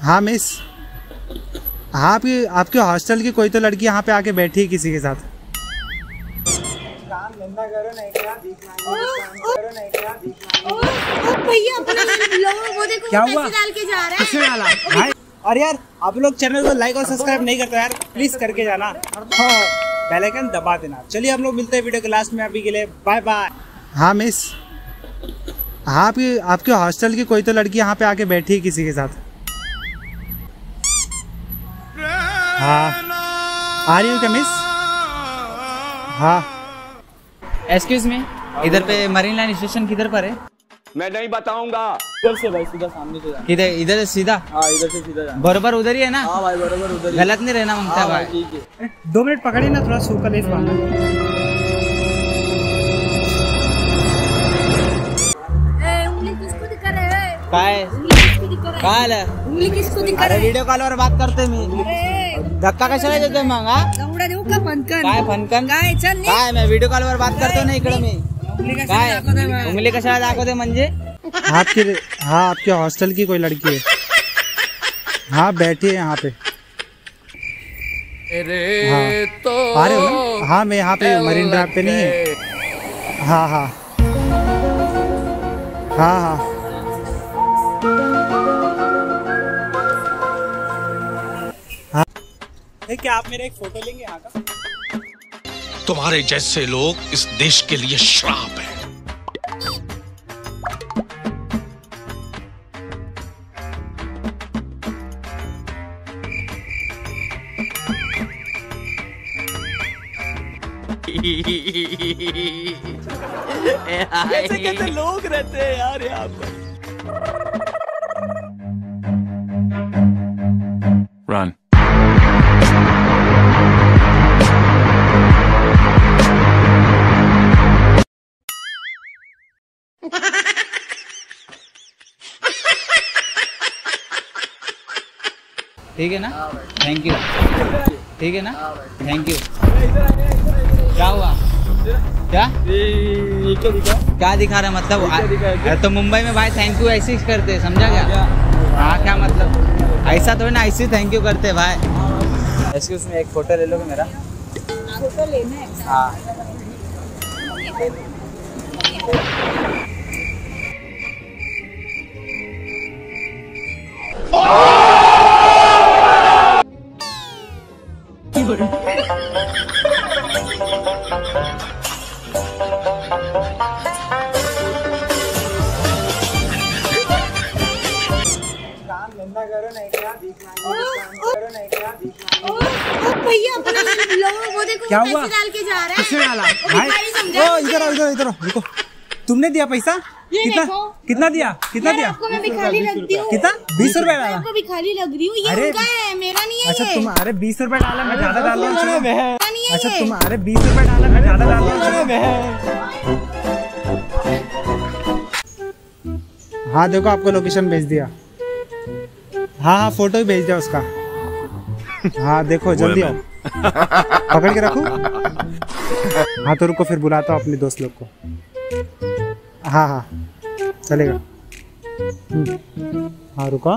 हाँ मिस हाँ आपकी आपके हॉस्टल की कोई तो लड़की यहाँ पे आके बैठी है किसी के साथ। भैया अपना लो वो देखो क्या हुआ? डाल के जा रहा है। किसने डाला? भाई और यार आप लोग चैनल को लाइक और सब्सक्राइब नहीं करते यार प्लीज़ करके जाना। हाँ बेल आइकन दबा देना। चलिए हम लोग मिलते हैं वीडियो के लास्ट में अभी के लिए। बाय बाय हाँ मिस हाँ आपकी आपके हॉस्टल की कोई तो लड़की यहाँ पे आके बैठी है किसी के साथ। हाँ। आ रही हो क्या मिस हाँ। एक्सक्यूज मी इधर पे मरीन लाइन स्टेशन किधर पर है? मैं नहीं बताऊँगा। इधर से भाई सीधा सामने से किधर इधर से सीधा? हाँ इधर से सीधा बरोबर उधर ही है ना? हाँ भाई बरोबर उधर ही गलत नहीं रहना माँगता हाँ भाई ठीक है। दो मिनट पकड़िए ना थोड़ा सूखा लेस रहे है? काय? काय आलं? उंगली किसको दिखा अरे रहे व्हिडिओ कॉलवर बात करते मी धक्का कशाला देतोय मग हा? दौडा देऊ का फनकन? काय फनकन? काय चल काय मी व्हिडिओ कॉलवर बात करतो ना इकडे मी. काय? उंगली कशाला दाखवते म्हणजे? आपकी हाँ आपके हॉस्टल की कोई लड़की है? हाँ बैठी है यहाँ पे। अरे हाँ। आ रहे हो ना? हाँ मैं यहाँ पे मरीन ड्राइव पे नहीं हाँ। हाँ हाँ। हाँ हाँ। क्या आप मेरा एक फ़ोटो लेंगे यहाँ का? तुम्हारे जैसे लोग इस देश के लिए श्राप है। कैसे कैसे लोग रहते हैं यार यहाँ पर? ठीक है ना? थैंक यू ठीक है ना? थैंक यू क्या हुआ? क्या? क्या दिखा रहा है मतलब? दिखा तो मुंबई में भाई थैंक यू ऐसे करते हैं, समझा क्या? हाँ क्या मतलब? ऐसा थोड़ी ना ऐसे थैंक यू करते हैं भाई। एक्सक्यूज में एक फ़ोटो ले लोगे मेरा? फ़ोटो लेना है। हाँ। ओ, ओ भैया अपना लो वो देखो क्या हुआ? डाल के जा रहा है। किसने डाला? ओ, इधर आओ इधर इधर आओ, रुको। तुमने दिया पैसा? कितना? देखो। कितना दिया? कितना दिया? आपको मैं भिखारी लगती हूँ। कितना? बीस रुपए डाला। आपको भिखारी लग रही हूँ। ये अरे, उनका है मेरा नहीं है अच्छा तुम अरे बीस रुपए डाला मैं ज़्यादा डाल रहा हूँ है अच्छा तुम अरे बीस रुपए डाला मैं ज़्यादा डाल रहा हूँ हाँ देखो आपको लोकेशन भेज दिया। हाँ हाँ फ़ोटो ही भेज दिया उसका। हाँ देखो जल्दी आओ। पकड़ के रखो। हाँ तो रुको फिर बुलाता हूँ अपने दोस्त लोग को। हाँ हाँ। चलेगा। हम्म, हाँ रुको।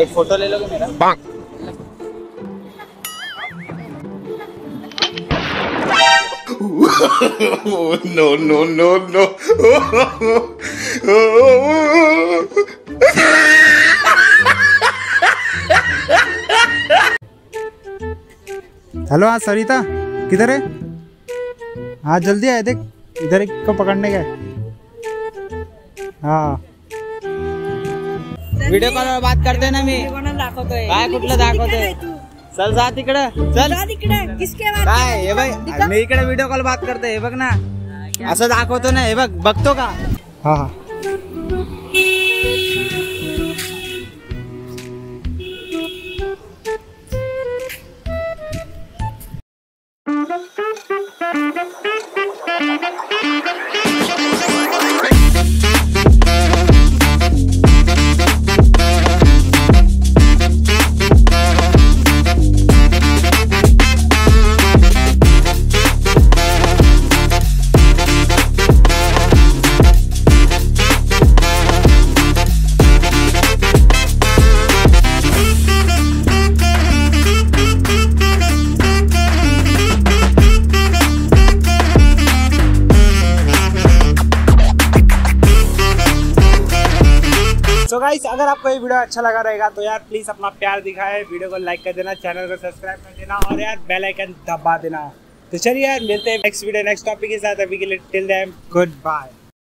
एक फ़ोटो ले लोगे मेरा? no, no, no, no. Hello हाँ सरिता। किधर है? हाँ जल्दी आए देख इधर एक को पकड़ने गए हाँ। व्हिडिओ कॉलवर बात करते ना मी दाखवतोय काय कुठलं दाखवतोय चल जा तिकडं चल। जा तिकडे किसके बात काय हे बघ मी इकडे व्हिडिओ कॉल बात करते हे बघ ना। असं दाखवतो ना हे बघ बघतो का? हाँ हाँ। गाइस अगर आपको ये वीडियो अच्छा लगा रहेगा तो यार प्लीज़ अपना प्यार दिखाए वीडियो को लाइक कर देना चैनल को सब्सक्राइब कर देना, और यार बेल आइकन दबा देना। तो चलिए यार, मिलते हैं नेक्स्ट वीडियो नेक्स्ट टॉपिक के साथ। अभी के लिए टिल देम गुड बाय